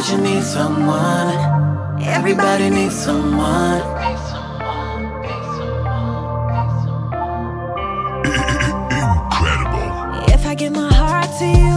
that you need someone. Everybody needs someone. Incredible. If I give my heart to you.